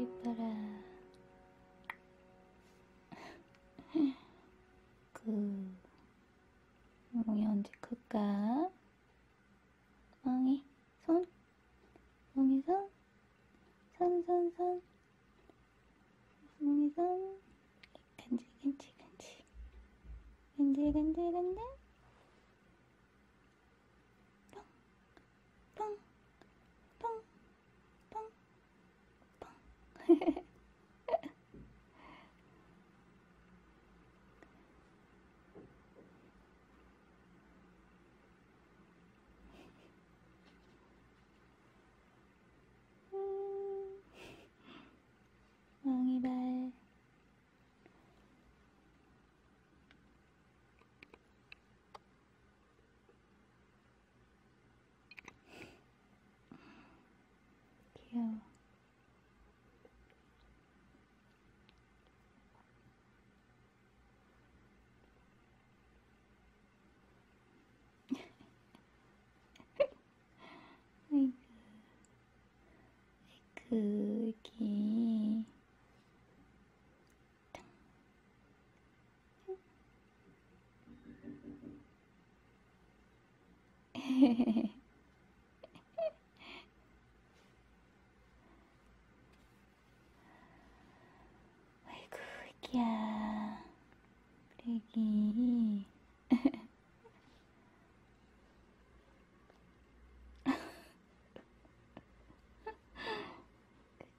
이뻐라 그 멍이 언제 클까? 멍이 손? 멍이 손? 손, 손, 손. 멍이 손. 간질, 간질, 간질. 간질, 간질, 간질. Yeah. like, like,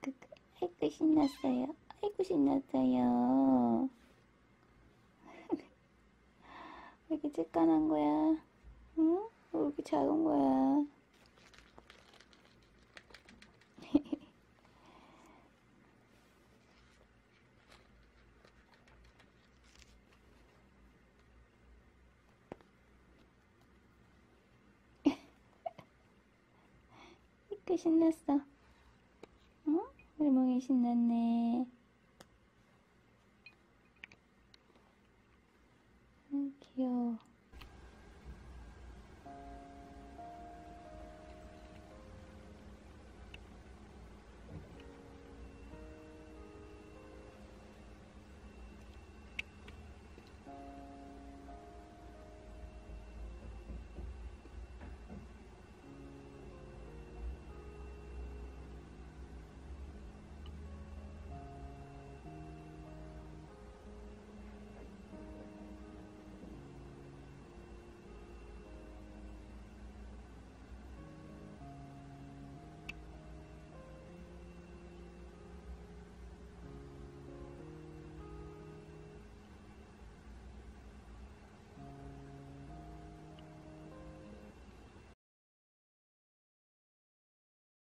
크크크. 아이고 신났어요 아이고 신났어요 왜 이렇게 쬐깐한 거야 응? 왜 이렇게 작은 거야 아이고 신났어 응? 우리 멍이 신났네